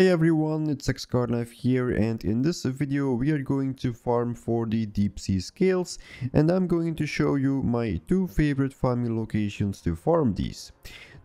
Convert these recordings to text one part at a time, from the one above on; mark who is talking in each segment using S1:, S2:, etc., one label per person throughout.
S1: Hey everyone, it's xScarlife here and in this video we are going to farm for the deep sea scales and I'm going to show you my two favorite farming locations to farm these.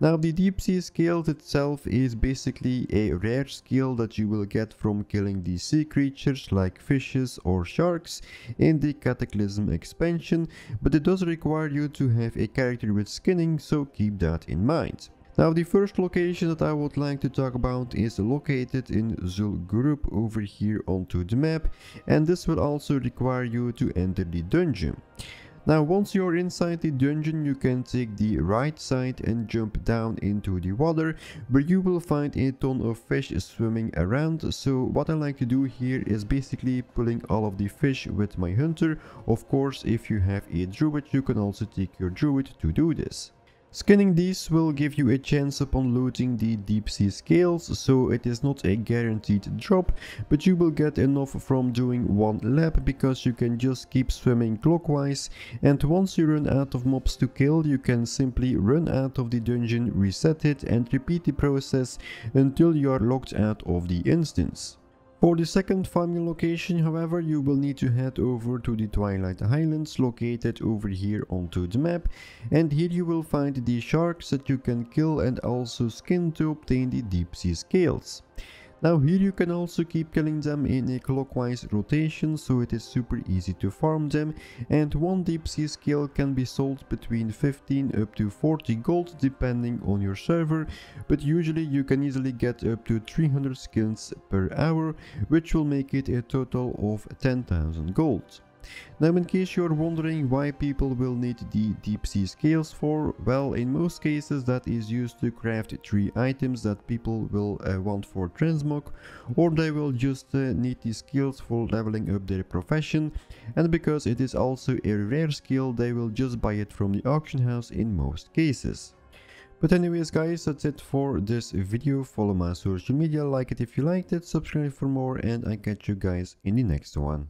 S1: Now the deep sea scales itself is basically a rare skill that you will get from killing the sea creatures like fishes or sharks in the Cataclysm expansion but it does require you to have a character with skinning so keep that in mind. Now the first location that I would like to talk about is located in Zul'Gurub over here onto the map and this will also require you to enter the dungeon. Now once you're inside the dungeon you can take the right side and jump down into the water where you will find a ton of fish swimming around so what I like to do here is basically pulling all of the fish with my hunter. Of course if you have a druid you can also take your druid to do this. Skinning these will give you a chance upon looting the deep sea scales, so it is not a guaranteed drop, but you will get enough from doing one lap because you can just keep swimming clockwise and once you run out of mobs to kill you can simply run out of the dungeon, reset it and repeat the process until you are locked out of the instance. For the second farming location, however, you will need to head over to the Twilight Highlands located over here onto the map and here you will find the sharks that you can kill and also skin to obtain the deep sea scales. Now here you can also keep killing them in a clockwise rotation so it is super easy to farm them and one deep sea scale can be sold between 15 up to 40 gold depending on your server but usually you can easily get up to 300 skins per hour which will make it a total of 10,000 gold. Now in case you're wondering why people will need the deep sea scales for, well in most cases that is used to craft 3 items that people will uh, want for transmog or they will just uh, need these skills for leveling up their profession and because it is also a rare skill they will just buy it from the auction house in most cases. But anyways guys, that's it for this video. Follow my social media, like it if you liked it, subscribe for more and I catch you guys in the next one.